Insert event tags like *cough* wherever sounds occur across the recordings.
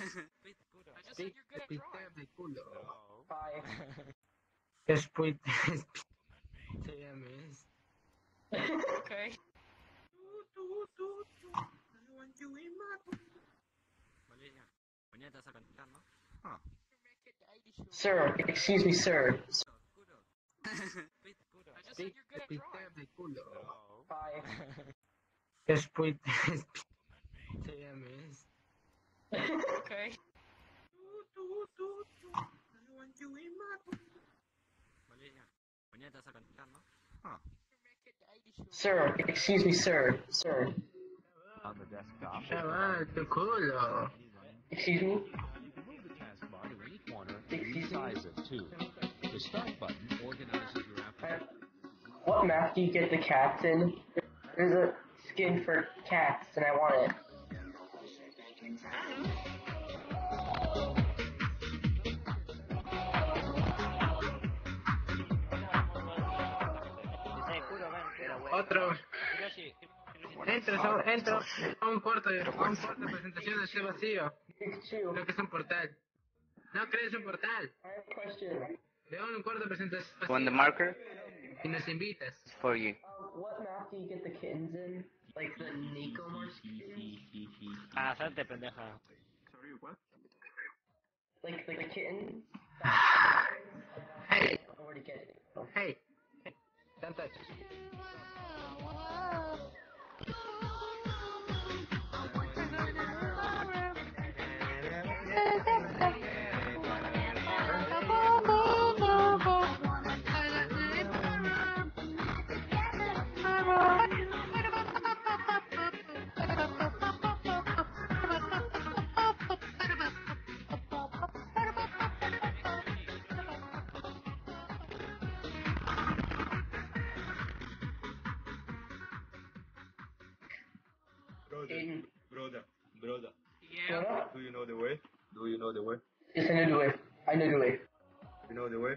I just said you're good at drawing. de culo. Bye. Después te ames. Okay. Valeria, mañana te vas a cantar, ¿no? Sir, excuse me, sir. I just said you're good at drawing. de culo. Bye. Después te Sir, excuse me, sir. Sir. On the desktop. Excuse me? move the start button organizes your. What map do you get the cats in? There's a skin for cats, and I want it. Otro. Entra, so- entra a un cuarto, de- a un cuarto de presentación de vacío. Pikachu, Creo que es un portal. No crees un portal. I have a question. Veo un cuarto de presentación Want the marker? y nos invitas. For you. Um, what map do you get the kittens in? Like the Nico Ah, salte, pendeja. Like, like the kittens? Hey, I already get it. Hey. Don't touch. Yeah. What? Do you know the way? Do you know the way? Yes, I know the way. I know the way. You know the way?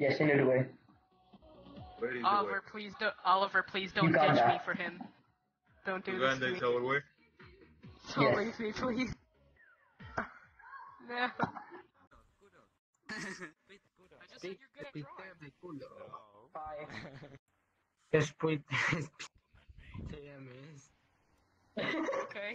Yes, I know the way. Where is Oliver, please don't. Oliver, please don't got ditch that. me for him. Don't do way? this Uganda to me. is our way. Don't Yes. leave me, please. No. I just said you're good at drawing. de culo. Bye. Después *laughs* *laughs* te. Okay.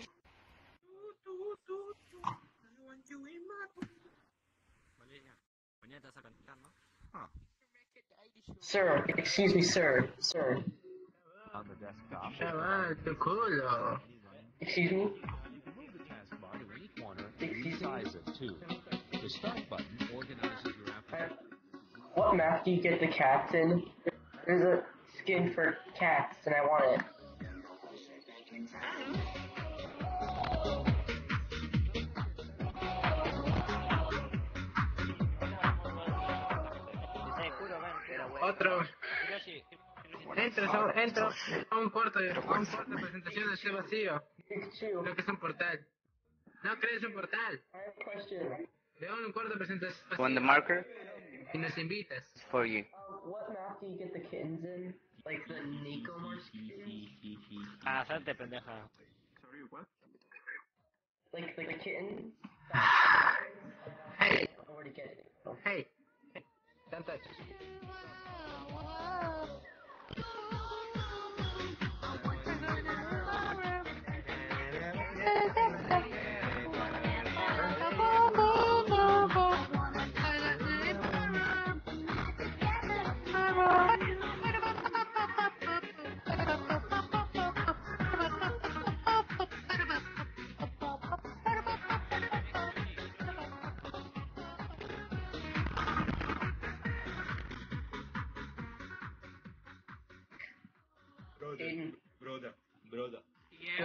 Sir, excuse me, sir. Sir. On the desktop. Excuse me? the start button organizes your. What map do you get the cats in? There's a skin for cats, and I want it. Otro. Entra, so- entra a un cuarto, de- a un cuarto de presentación de vacío. Pikachu, Creo que es un portal. No crees un portal. I have a question. Veo un cuarto de presentación Want the marker? y nos invitas. For you. Um, what map do you get the kittens in? Like the Nico Ah, salte, pendeja. Like, like the kittens? Hey, already get it. Hey. Don't touch. Brother,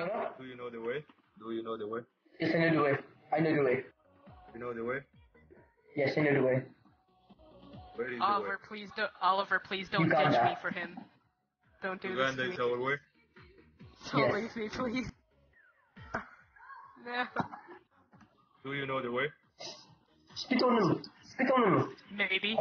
Yeah. Do you know the way? Do you know the way? Yes, I know the way. I know the way. You know the way? Yes, I know the way. Where is the way? Oliver, please don't. Oliver, please don't got ditch that. me for him. Don't do this Uganda to is me. our way. Don't Yes. leave me, please. No. Do you know the way? Spit on him! Spit on him! Maybe.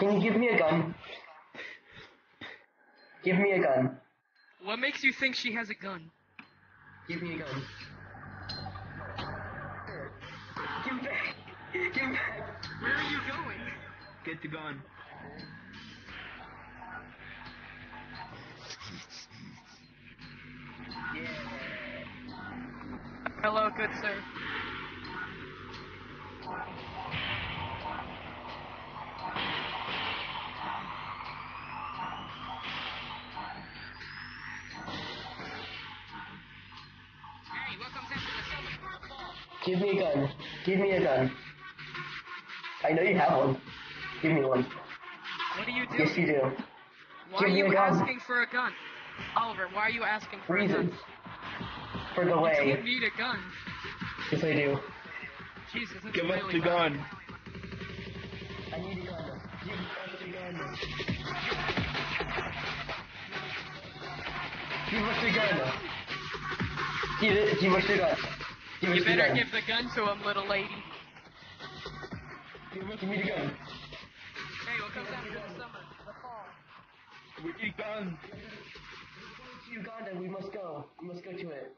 Can you give me a gun? Give me a gun. What makes you think she has a gun? Give me a gun. Give back! Give back! Where are you going? Get the gun. Hello, good sir. Hey, what comes after the summer? Give me a gun. Give me a gun. I know you have one. Give me one. What do you do? Yes, you do. why give are you asking for a gun? Oliver, why are you asking for Reasons. a gun? For the way. don't need a gun. Yes, I do. Jesus, that's Give us the loud. gun. I need a gun. Give us the gun. Give us the gun. Give it. Give us a gun. Give You us the better gun. give the gun to him, little lady. Give me the gun. Hey, what comes after the summer? The fall. We need guns. To Uganda, we must go. We must go to it.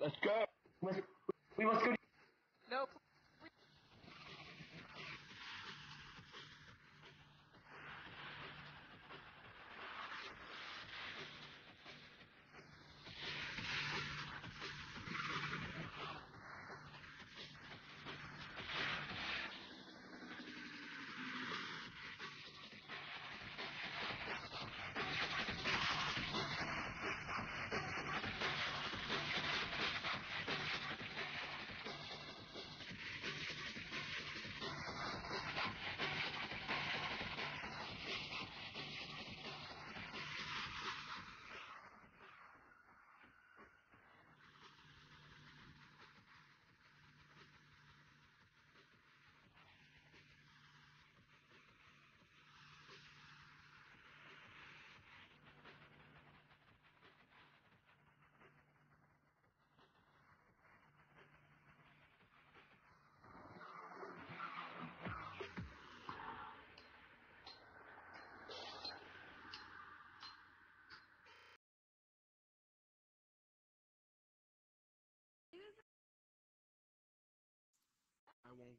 Let's go. We must, go.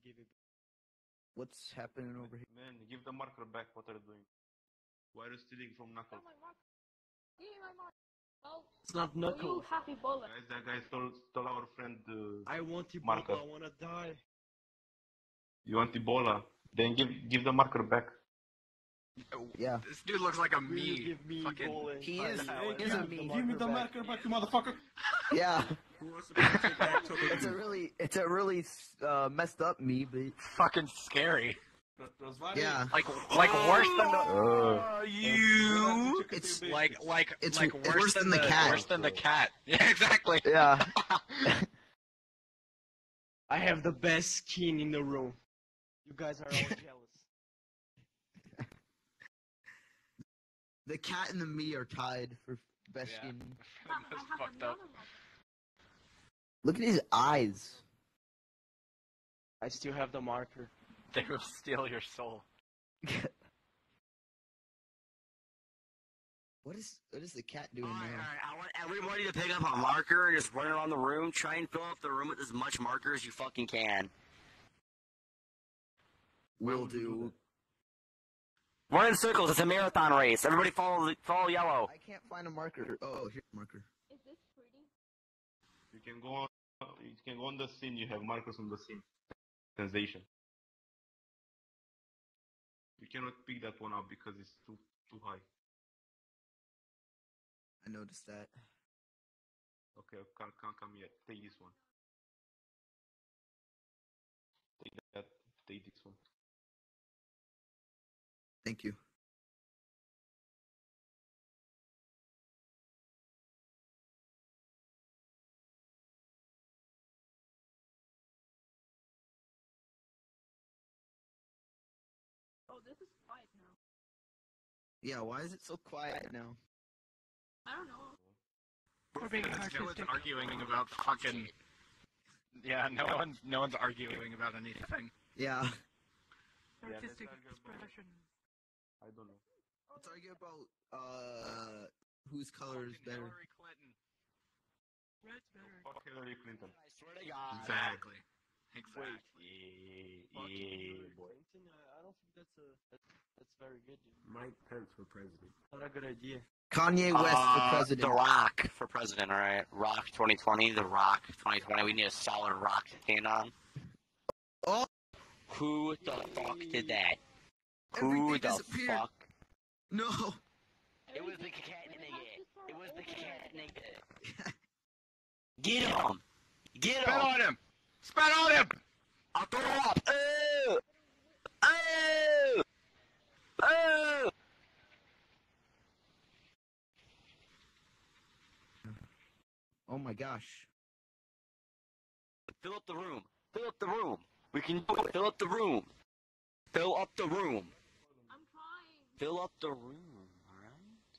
Give it. What's happening over here? Man, give the marker back. What are you doing? Why are you stealing from Knuckles? It's not You Knuckles. happy bullet. Guys, that guy stole, stole our friend. Uh, I want Ebola. Marker. I wanna die. you want Ebola? Then give give the marker back. Yeah. This dude looks like a Will me. give me fucking- Ebola? He What is- the hell? he is a me. Give me the marker back, you motherfucker. *laughs* Yeah. Who wants to pass it back to It's a really, it's a really uh, messed up me, but Fucking scary. yeah. Like like worse than the Uh, you. It's Like like It's like w- worse, than, the, cat. Worse than the cat. *laughs* Yeah, exactly. Yeah. *laughs* I have the best skin in the room. You guys are all *laughs* jealous. The cat and the me are tied for best Yeah. skin. That's fucked up. Look at his eyes. I still have the marker. *laughs* They will steal your soul. *laughs* What is what is the cat doing Alright, now? alright, I want everybody to pick up a marker and just run around the room. Try and fill up the room with as much marker as you fucking can. Will do. Run in circles. It's a marathon race. Everybody follow the- follow yellow. I can't find a marker. Oh, here's a marker. Is this pretty? you can go on. On the scene. You have markers on the scene. Sensation. You cannot pick that one up because it's too too high. I noticed that. Okay, can't, can't come yet. Take this one. Take that. Take this one. Thank you. Yeah, why is it so quiet now? I don't know. We're being No one's arguing about fucking. Yeah, no one's no one's arguing about anything. Yeah. Artistic expression. I don't know. Let's argue about uh whose color is better. Hillary Clinton. Red's better. Fuck Hillary Clinton. I swear to God. Exactly. Exactly. Yeah, yeah, boy. I don't think that's a that's, that's very good. Mike Pence for president. Not a good idea. Kanye West for Uh, president. The Rock for president, alright. Rock 2020, The Rock 2020. We need a solid rock to stand on. Oh. Who the fuck did that? Everything Who the fuck? No. It was the cat nigga. It was the cat nigga. Get him! Get Spit him! on him! Spit on him! I'll throw up! Oh! Oh! Oh! Oh my gosh. Fill up the room. Fill up the room. We can do it. Fill up the room. Fill up the room. I'm trying. Fill up the room, alright?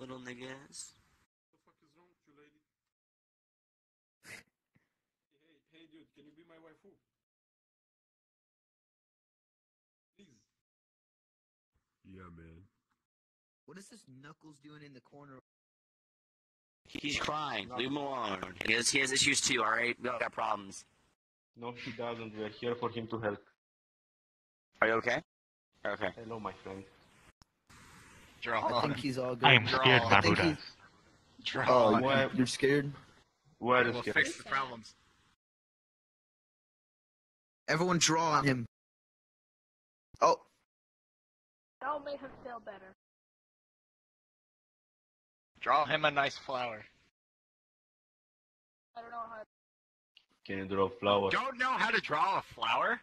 Little niggas. What the fuck is wrong with you, lady? hey, hey, dude, can you be my waifu? Please. Yeah, man. What is this Knuckles doing in the corner? He's crying. Leave him alone. He has, he has issues too, alright? We all got problems. No, he doesn't. We are here for him to help. Are you okay? Okay. Hello, my friend. Draw. I think he's all good. I am scared, I Naruto. Draw. Oh, Why- you- you're scared? Where is We'll he? fix the problems. Everyone draw on him. Oh, That'll make him feel better. Draw him a nice flower. I don't know how. Can you draw flowers? Don't know how to draw a flower?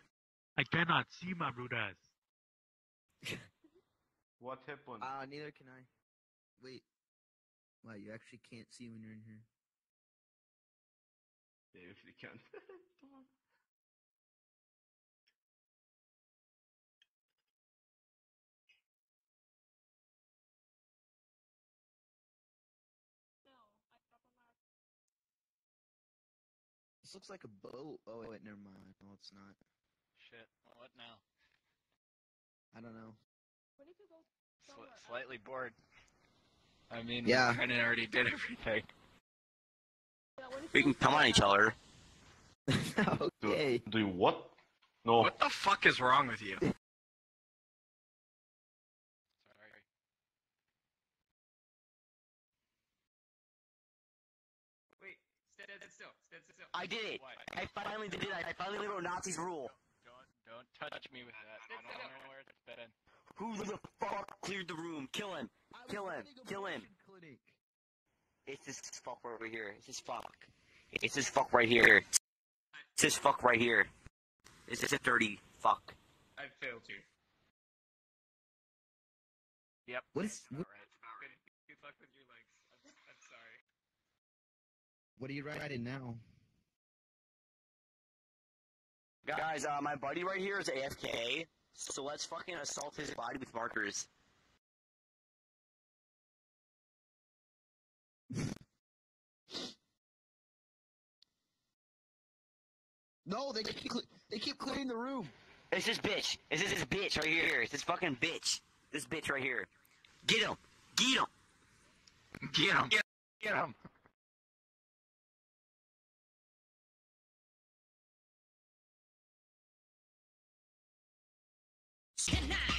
I cannot see my Brudas. *laughs* What happened? uh, neither can I. Wait. Wow, you actually can't see when you're in here. Yeah, if you *laughs* This looks like a boat. Oh wait, never mind. No, it's not. Shit. What now? I don't know. What if you go Sli- somewhere else? slightly bored. I mean, Yeah. Brennan already did everything. Yeah, We can come on each other. *laughs* okay. Do you what? No. What the fuck is wrong with you? Stand, stand still, stand still. I did it. Why? I finally did it. I finally wrote Nazis rule. Don't don't touch me with that. I don't know where it's been. Who the fuck cleared the room? Kill him. Kill him. Kill him. Clinic. It's this fuck right over here. It's this fuck. It's this fuck right here. It's this fuck right here. It's this dirty fuck. I failed you. Yep. What is? What, Alright. Good, good luck with your legs. I'm, I'm sorry. What are you writing now? Guys, uh, my buddy right here is AFK, so let's fucking assault his body with markers. *laughs* No, they keep they keep clearing the room. It's this bitch. It's this, this bitch right here. It's this fucking bitch. This bitch right here. Get him. Get him. Get him. Get, get him. Haley